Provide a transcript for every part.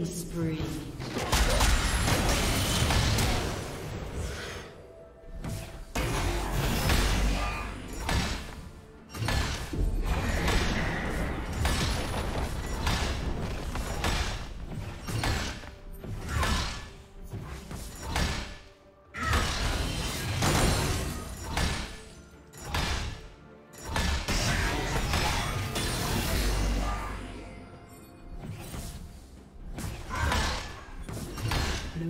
Killing spree.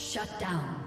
Shut down.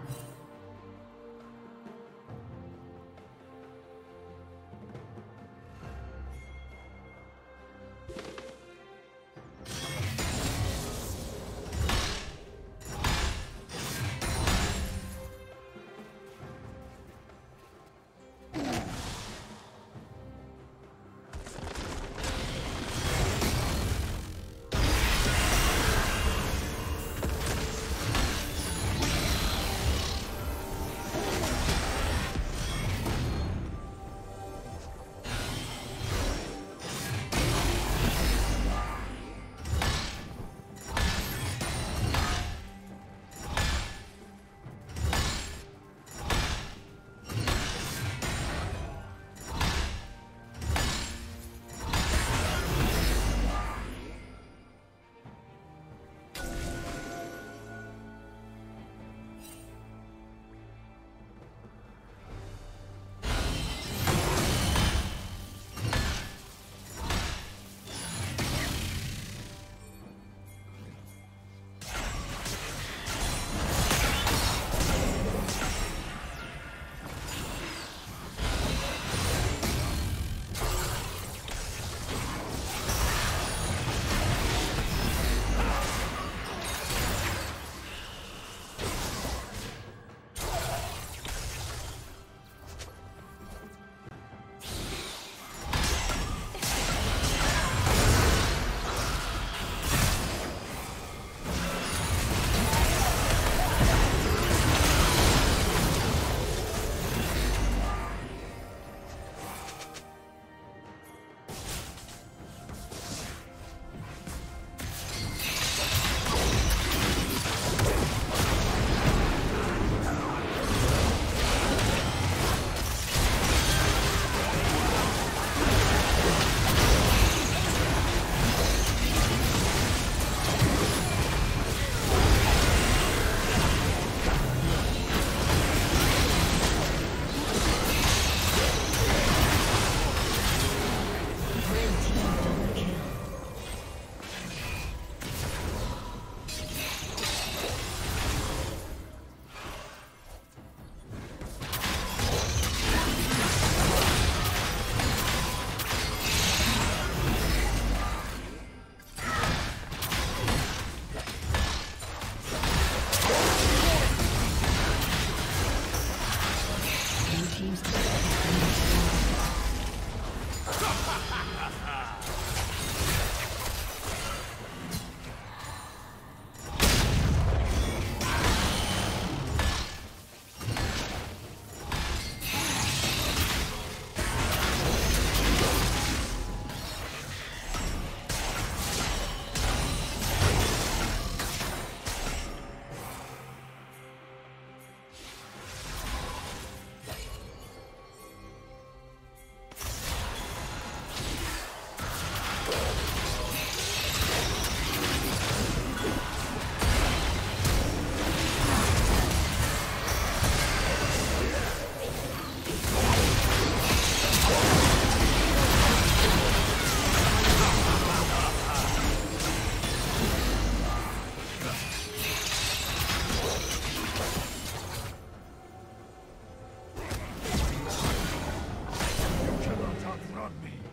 on me.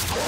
Oh!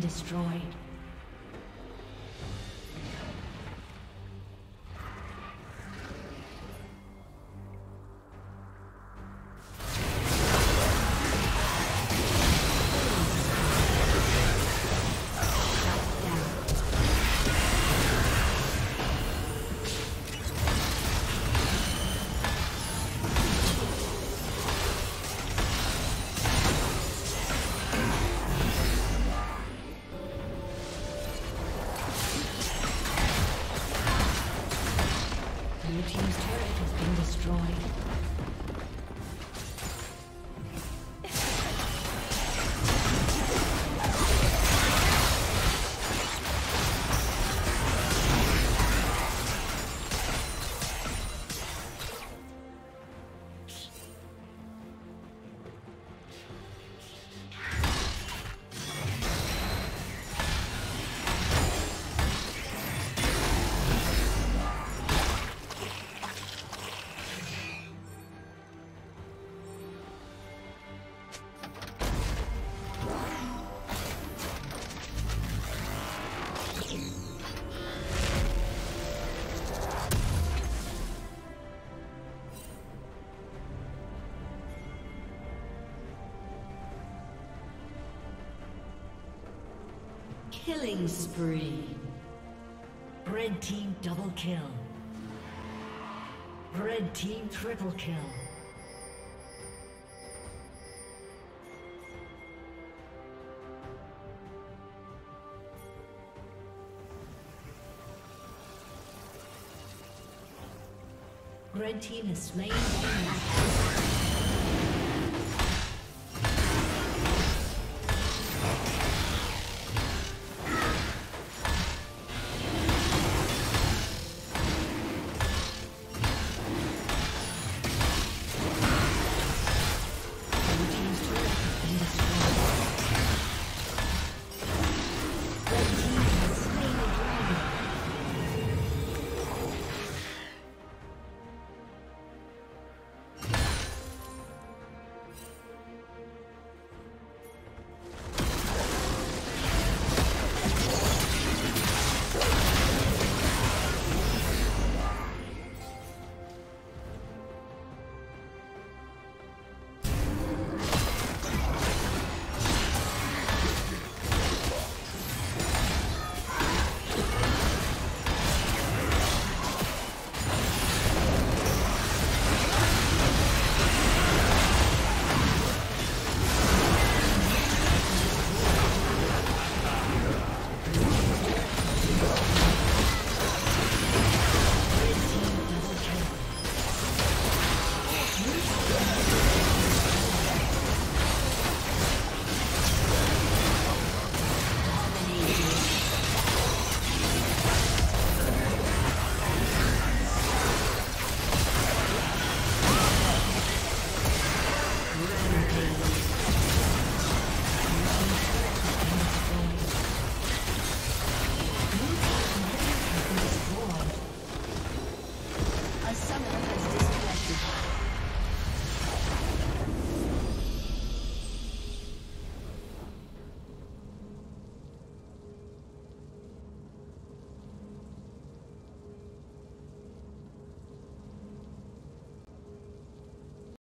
destroyed. Killing spree. Red team double kill. Red team triple kill. Red team has slain.